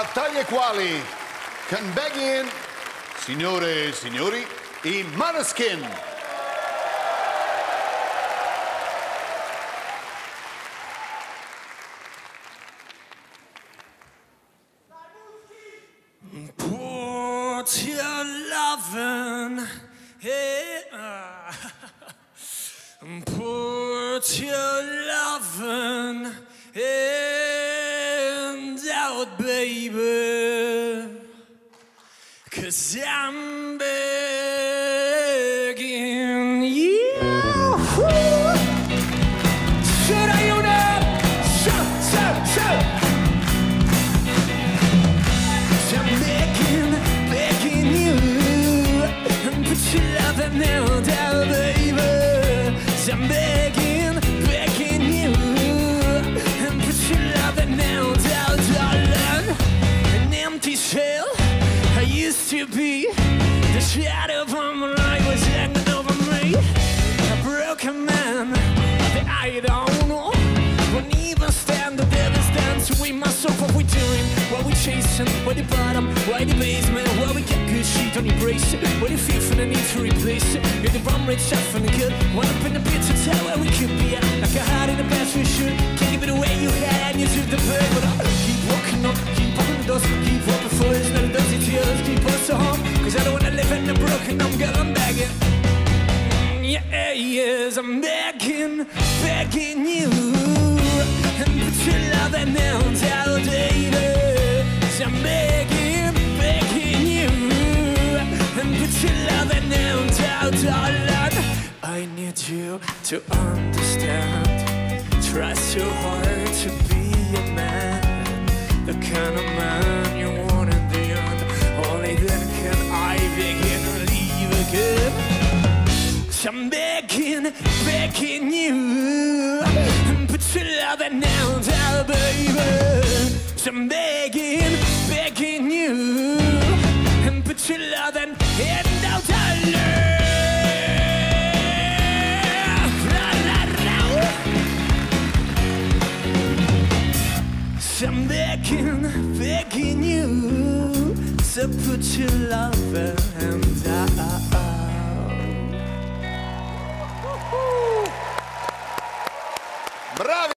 a Tali e quali can begin, signore e signori, i Maneskin. Put your lovin' yeah. Put your lovin' hand out, baby. Cause I'm begging you. Should I own up? Should, should, should. I'm begging, begging you put your love in down, baby. I'm begging used to be. The shadow of my life was hanging over me. A broken man that I don't know. Won't even stand the devil's dance with myself. What we're doing? What we chasing? Where the bottom? Why the basement? Where we get good shit on embrace it? Where the feel for the need to replace it? You're the wrong rich chef and the good. One up in the tell where we could be I'm going begging. Mm, yeah, yes, I'm begging, begging you. And put your love in hands out, baby. I'm begging, begging you. And put your love in hands out, darling. I need you to understand. Try so hard to be I'm begging, begging you Put your love in now, down, baby I'm begging, begging you And put your love in hand out, darling. I'm begging, begging you to put your love in down. Браво!